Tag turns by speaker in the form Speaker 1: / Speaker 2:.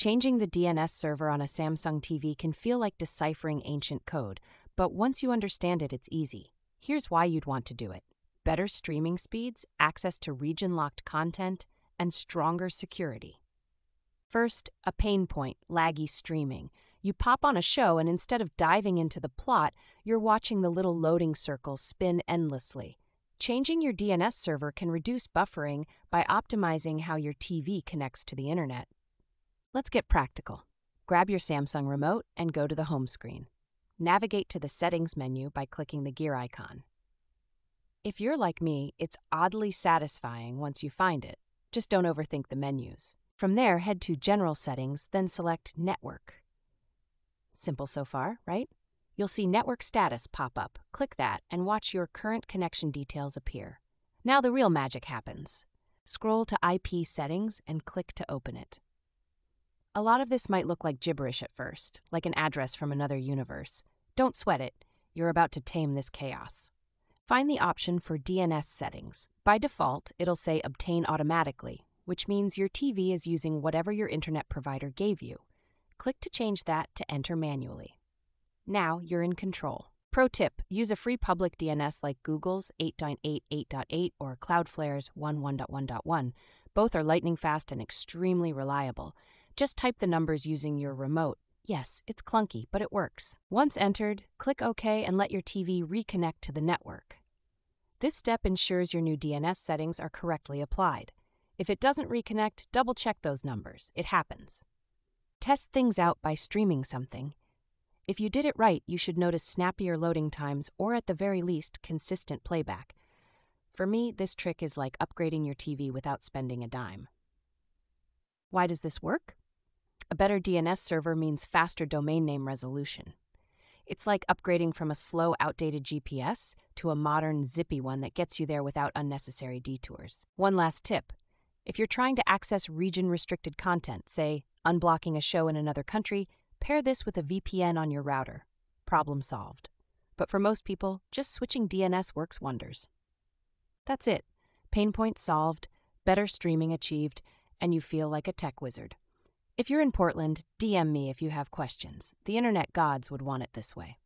Speaker 1: Changing the DNS server on a Samsung TV can feel like deciphering ancient code, but once you understand it, it's easy. Here's why you'd want to do it better streaming speeds, access to region locked content, and stronger security. First, a pain point laggy streaming. You pop on a show, and instead of diving into the plot, you're watching the little loading circles spin endlessly. Changing your DNS server can reduce buffering by optimizing how your TV connects to the internet. Let's get practical. Grab your Samsung remote and go to the home screen. Navigate to the Settings menu by clicking the gear icon. If you're like me, it's oddly satisfying once you find it. Just don't overthink the menus. From there, head to General Settings, then select Network. Simple so far, right? You'll see Network Status pop up. Click that and watch your current connection details appear. Now the real magic happens. Scroll to IP Settings and click to open it. A lot of this might look like gibberish at first, like an address from another universe. Don't sweat it, you're about to tame this chaos. Find the option for DNS settings. By default, it'll say Obtain Automatically, which means your TV is using whatever your internet provider gave you. Click to change that to Enter manually. Now you're in control. Pro tip use a free public DNS like Google's 8.8.8.8 or Cloudflare's 11.1.1. Both are lightning fast and extremely reliable. Just type the numbers using your remote. Yes, it's clunky, but it works. Once entered, click OK and let your TV reconnect to the network. This step ensures your new DNS settings are correctly applied. If it doesn't reconnect, double check those numbers. It happens. Test things out by streaming something. If you did it right, you should notice snappier loading times or, at the very least, consistent playback. For me, this trick is like upgrading your TV without spending a dime. Why does this work? A better DNS server means faster domain name resolution. It's like upgrading from a slow, outdated GPS to a modern, zippy one that gets you there without unnecessary detours. One last tip if you're trying to access region restricted content, say unblocking a show in another country, pair this with a VPN on your router. Problem solved. But for most people, just switching DNS works wonders. That's it. Pain point solved, better streaming achieved, and you feel like a tech wizard. If you're in Portland, DM me if you have questions. The internet gods would want it this way.